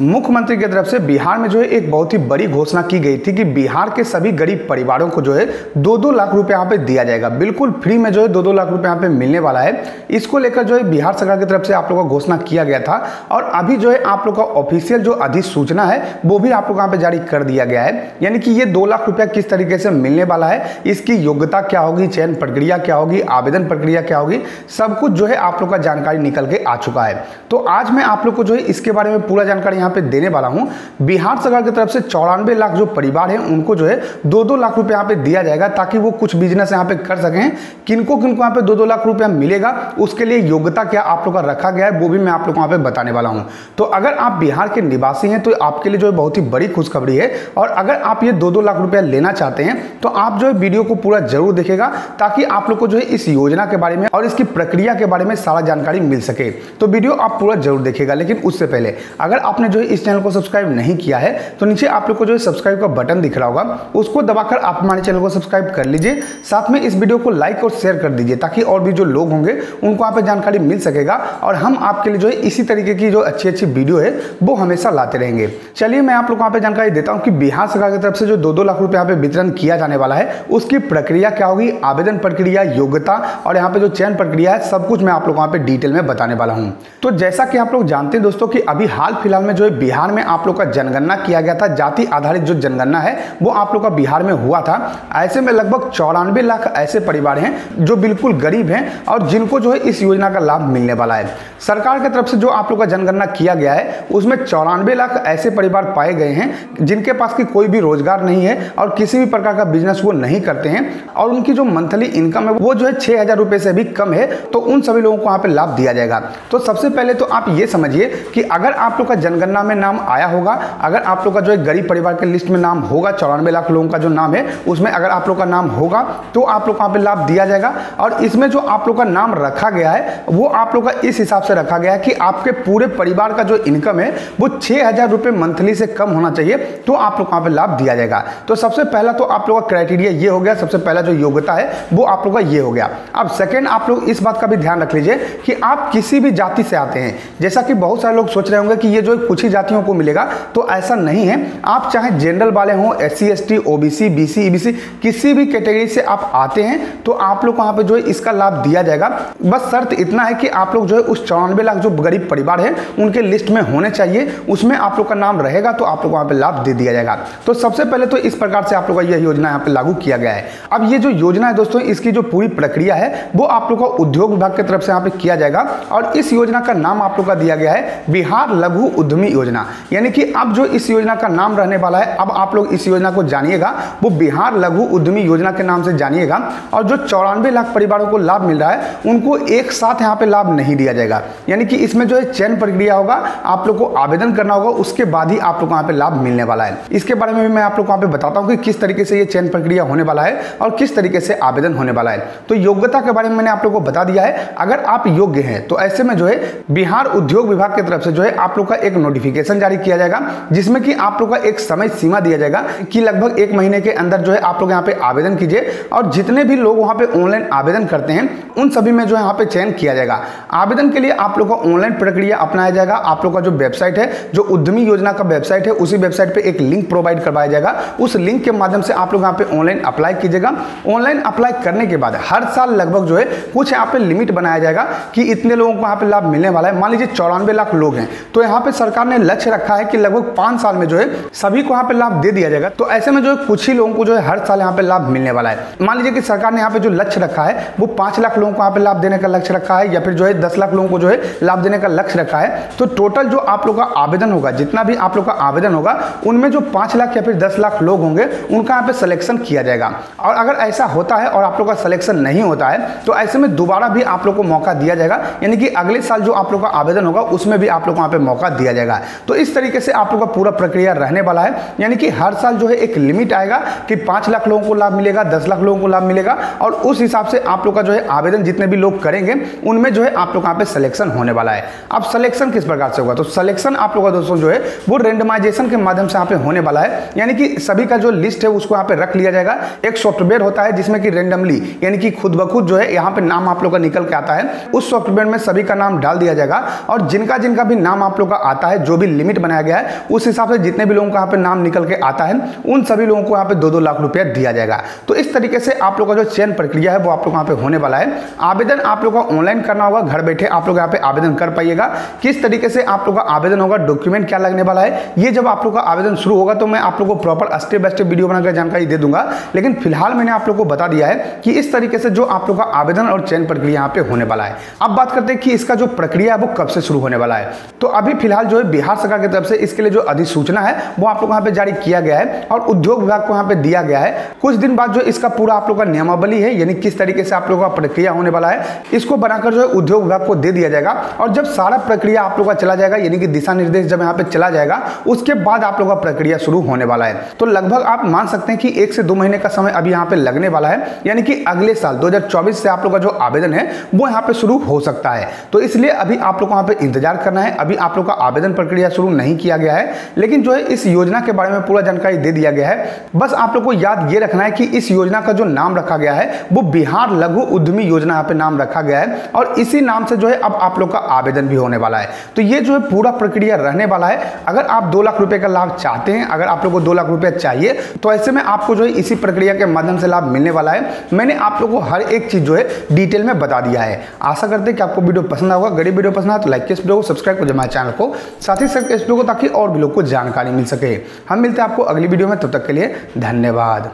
मुख्यमंत्री की तरफ़ से बिहार में जो है एक बहुत ही बड़ी घोषणा की गई थी कि बिहार के सभी गरीब परिवारों को जो है दो दो लाख रुपए यहाँ पे दिया जाएगा। बिल्कुल फ्री में जो है दो दो लाख रुपए यहाँ पे मिलने वाला है। इसको लेकर जो है बिहार सरकार की तरफ़ से आप लोगों का घोषणा किया गया था और अभी जो है आप लोग का ऑफिशियल जो अधिसूचना है, वो भी आप लोग यहाँ पे जारी कर दिया गया है। यानी कि ये दो लाख रुपया किस तरीके से मिलने वाला है, इसकी योग्यता क्या होगी, चयन प्रक्रिया क्या होगी, आवेदन प्रक्रिया क्या होगी, सब कुछ जो है आप लोग का जानकारी निकल के आ चुका है। तो आज मैं आप लोग को जो है इसके बारे में पूरा जानकारी यहाँ पे देने वाला हूँ। बिहार सरकार की तरफ़ से चौरानवे लाख जो परिवार है, उनको जो है दो दो लाख रुपए यहाँ पे दिया जाएगा ताकि वो कुछ बिज़नेस यहाँ पे कर सकें। किनको किनको यहाँ पे दो दो लाख रुपया मिलेगा, उसके लिए योग्यता क्या आप लोग का रखा गया है, वो भी मैं आप लोग को यहाँ पे बताने वाला हूँ। तो अगर आप बिहार के निवासी हैं तो आपके लिए जो है बहुत ही बड़ी खुशखबरी है। और अगर आप ये दो दो लाख रुपया लेना चाहते हैं तो आप जो है वीडियो को पूरा ज़रूर देखेगा ताकि आप लोग को जो है इस योजना के बारे में और इसकी प्रक्रिया के बारे में सारा जानकारी मिल सके। तो वीडियो आप पूरा ज़रूर देखेगा लेकिन उससे पहले अगर आपने जो है इस चैनल को सब्सक्राइब नहीं किया है तो नीचे आप लोग को जो है सब्सक्राइब का बटन दिख रहा होगा, उसको दबाकर आप हमारे चैनल को सब्सक्राइब कर लीजिए। साथ में इस वीडियो को लाइक और शेयर कर दीजिए, ताकि और भी जो लोग होंगे, उनको यहाँ पे जानकारी मिल सकेगा, और हम आपके लिए जो है इसी तरीके की जो अच्छी अच्छी वीडियो है, वो हमेशा लाते रहेंगे। चलिए मैं आप लोग को यहाँ पे जानकारी देता हूँ कि बिहार सरकार की तरफ़ से जो दो दो लाख रुपए यहाँ पे वितरण किया जाने वाला है, उसकी प्रक्रिया क्या होगी, आवेदन प्रक्रिया, योग्यता, और यहाँ पे जो चयन प्रक्रिया है, सब कुछ मैं आप लोग को यहाँ पे डिटेल में बताने वाला हूँ। तो जैसा कि आप लोग जानते हैं दोस्तों कि अभी हाल फ़िलहाल में जो है बिहार में आप लोग का जनगणना किया गया था, जाति आधारित जो जनगणना है, वो आप लोग का बिहार में हुआ था। ऐसे में लगभग चौरानवे लाख ऐसे परिवार हैं जो बिल्कुल गरीब हैं और जिनको जो है इस योजना का लाभ मिलने वाला है। सरकार की तरफ़ से जो आप लोग का जनगणना किया गया है, उसमें चौरानवे लाख ऐसे परिवार पाए गए हैं, जिनके पास की कोई भी रोज़गार नहीं है और किसी भी प्रकार का बिज़नेस वो नहीं करते हैं और उनकी जो मंथली इनकम है, वो जो है छह हज़ार रुपए से भी कम है तो उन सभी लोगों को यहाँ पे लाभ दिया जाएगा। तो सबसे पहले तो आप ये समझिए कि अगर आप लोग का जनगणना में नाम आया होगा। अगर आप लोग का जो है गरीब परिवार के लिस्ट में नाम होगा, चौरानवे लाख लोगों का जो नाम है, उसमें अगर आप लोग का नाम होगा तो आप लोग को यहाँ पे लाभ दिया जाएगा। और इसमें जो आप लोग का नाम रखा गया है, वो आप लोग का इस हिसाब से रखा गया है कि आपके पूरे परिवार का जो इनकम है, वो छह हज़ार मंथली से कम होना चाहिए तो आप लोग को यहाँ पे लाभ दिया जाएगा। तो सबसे पहला तो आप लोग का क्राइटेरिया ये हो गया, सबसे पहला जो योग्यता है, वो आप लोग का ये हो गया। अब सेकेंड, आप लोग इस बात का भी ध्यान रख लीजिए कि आप किसी भी जाति से आते हैं, जैसा कि बहुत सारे लोग सोच रहे होंगे कि ये जो कुछ ही जातियों को मिलेगा तो ऐसा नहीं है। आप चाहे जनरल वाले हों S C S T O B C B C E B C किसी भी कैटेगरी से आप आते हैं तो आप लोग यहाँ पे जो है इसका लाभ दिया जाएगा। बस शर्त इतना है कि आप लोग जो है उस चौरानवे लाख जो गरीब परिवार है, उनके लिस्ट में होने चाहिए, उसमें आप लोग का नाम रहेगा तो आप लोग को यहाँ पे लाभ दे दिया जाएगा। तो सबसे पहले तो इस प्रकार से आप लोग का यह योजना यहाँ पे लागू किया गया है। अब ये जो योजना है दोस्तों, इसकी जो पूरी प्रक्रिया है, वो आप लोग का उद्योग विभाग की तरफ़ से यहाँ पे किया जाएगा, और इस योजना का नाम आप लोग का दिया गया है, बिहार लघु उद्यमी योजना। यानी कि अब जो इस योजना का नाम रहने वाला है, अब आप लोग इस योजना को जानिएगा। वो बिहार लघु उद्यमी योजना के नाम से जानिएगा। और जो चौरानवे लाख परिवारों को लाभ मिल रहा है, उनको एक साथ यहाँ पे लाभ नहीं दिया जाएगा। यानी कि इसमें जो है चयन प्रक्रिया होगा, आप लोग को आवेदन करना होगा, उसके बाद ही आप लोग को यहाँ पे लाभ मिलने वाला है। इसके बारे में भी मैं आप लोग को यहाँ पे बताता हूँ कि किस तरीके से ये चयन प्रक्रिया होने वाला है और किस तरीके से आवेदन होने वाला है। तो योग्यता के बारे में मैंने आप लोग को बता दिया है। अगर आप योग्य हैं तो ऐसे में जो है बिहार उद्योग विभाग की तरफ़ से जो है आप लोग का एक नोटिफिकेशन जारी किया जाएगा, जिसमें कि आप लोग का एक समय सीमा दिया जाएगा कि लगभग एक महीने के अंदर जो है आप लोग यहाँ पे आवेदन कीजिए और जितने भी लोग वहाँ पे ऑनलाइन आवेदन करते हैं, उन सभी में जो है यहाँ पे चयन किया जाएगा। आवेदन के लिए आप लोग का ऑनलाइन प्रक्रिया अपनाया जाएगा। आप लोग का जो वेबसाइट है, जो उद्यमी योजना का वेबसाइट है, उसी वेबसाइट पे एक लिंक प्रोवाइड करवाया जाएगा। उस लिंक के माध्यम से आप लोग यहाँ पे ऑनलाइन अप्लाई कीजिएगा। ऑनलाइन अप्लाई करने के बाद हर साल लगभग जो है कुछ यहाँ पे लिमिट बनाया जाएगा कि इतने लोगों को यहाँ पे लाभ मिलने वाला है। मान लीजिए चौरानवे लाख लोग हैं तो यहाँ पे सरकार ने लक्ष्य रखा है कि लगभग पाँच साल में जो है सभी को यहाँ पे लाभ दे दिया जाएगा। तो ऐसे में जो है कुछ ही लोगों को जो है हर साल यहाँ पे लाभ मिलने वाला है। मान लीजिए कि सरकार ने यहाँ पे जो लक्ष्य रखा है, वो पाँच लाख लोगों को यहाँ पे लाभ देने का लक्ष्य रखा है या फिर जो है दस लाख लोगों को जो है लाभ देने का लक्ष्य रखा है तो टोटल जो आप लोग का आवेदन होगा, जितना भी आप लोग का आवेदन होगा, उनमें जो पाँच लाख या फिर दस लाख लोग होंगे, उनका यहाँ पे सिलेक्शन किया जाएगा। और अगर ऐसा होता है और आप लोग का सिलेक्शन नहीं होता है तो ऐसे में दोबारा भी आप लोग को मौका दिया जाएगा। यानी कि अगले साल जो आप लोग का आवेदन होगा, उसमें भी आप लोग को यहाँ पे मौका दिया जाएगा। तो इस तरीके से आप लोग का पूरा प्रक्रिया रहने वाला है। यानी कि हर साल जो है एक लिमिट आएगा कि पाँच लाख लोगों को लाभ मिलेगा, दस लाख लोगों को लाभ मिलेगा और उस हिसाब से आप लोग का जो है आवेदन जितने भी लोग करेंगे, उनमें जो है आप लोग यहाँ पे सिलेक्शन होने वाला है। अब सिलेक्शन किस प्रकार से होगा? तो सिलेक्शन आप लोग का दोस्तों जो है, वो रेंडमाइजेशन के माध्यम से यहाँ पे होने वाला है। यानी कि सभी का जो लिस्ट है, उसको यहाँ पे रख लिया जाएगा। एक सॉफ्टवेयर होता है, जिसमें कि रेंडमली यानी कि खुद ब खुद जो है, यहाँ पे नाम आप लोग का निकल के आता है। उस सॉफ्टवेयर में सभी का नाम डाल दिया जाएगा और जिनका जिनका भी नाम आप लोग का आता है है जो भी लिमिट बनाया गया है, उस हिसाब से जितने भी लोगों का यहाँ पे नाम निकल के आता है, उन सभी लोगों को यहाँ पे दो दो लाख रुपया दिया जाएगा। तो इस तरीके से आप लोग का जो चयन प्रक्रिया है, वो आप लोग यहाँ पे होने वाला है। आवेदन आप लोग का ऑनलाइन करना होगा, घर बैठे आप लोग यहाँ पे आवेदन कर पाइएगा। किस तरीके से आप लोग का आवेदन होगा डॉक्यूमेंट क्या लगने वाला है, ये जब आप लोग का आवेदन शुरू होगा तो मैं आप लोग को proper step by step video बनाकर जानकारी दे दूँगा। लेकिन फ़िलहाल मैंने आप लोग को बता दिया है कि इस तरीके से जो आप लोग का आवेदन और चयन प्रक्रिया यहाँ पे होने वाला है। अब बात करते हैं कि इसका जो प्रक्रिया है, वो कब से शुरू होने वाला है। तो अभी फ़िलहाल जो है बिहार सरकार की तरफ़ से इसके लिए जो अधिसूचना है, वो आप लोग यहाँ पे जारी किया गया है और उद्योग विभाग को यहाँ पे दिया गया है। कुछ दिन बाद जो इसका पूरा आप लोग का नियमावली है, यानी किस तरीके से आप लोग का प्रक्रिया होने वाला है, इसको बनाकर जो है उद्योग विभाग को दे दिया जाएगा और जब सारा प्रक्रिया आप लोग का चला जाएगा, यानी कि दिशा निर्देश जब यहाँ पे चला जाएगा, उसके बाद आप लोग का प्रक्रिया शुरू होने वाला है। तो लगभग आप मान सकते हैं कि एक से दो महीने का समय अभी यहाँ पे लगने वाला है, यानी कि अगले साल 2024 से आप लोग का जो आवेदन है, वो यहाँ पे शुरू हो सकता है। तो इसलिए अभी आप लोग को यहाँ पे इंतज़ार करना है, अभी आप लोग का आवेदन प्रक्रिया शुरू नहीं किया गया है, लेकिन जो है इस योजना के बारे में पूरा जानकारी दे दिया गया है। बस आप लोग को याद ये रखना है कि इस योजना का जो नाम रखा गया है, वो बिहार लघु उद्यमी योजना यहाँ पे नाम रखा गया है, और इसी नाम से जो है अब आप लोग का आवेदन भी होने वाला है। तो ये जो है पूरा प्रक्रिया रहने वाला है। अगर आप दो लाख रुपए का लाभ चाहते हैं, अगर आप लोग को दो लाख रुपया चाहिए तो ऐसे में आपको जो है इसी प्रक्रिया के माध्यम से लाभ मिलने वाला है। मैंने आप लोग को हर एक चीज़ जो है डिटेल में बता दिया है। आशा करते हैं कि आपको वीडियो पसंद होगा। गरीब वीडियो पसंद आए तो लाइक इस वीडियो को, सब्सक्राइब कर हमारे चैनल को। साथ ही इस को ताकि और भी लोग को जानकारी मिल सके। हम मिलते हैं आपको अगली वीडियो में, तब तक के लिए धन्यवाद।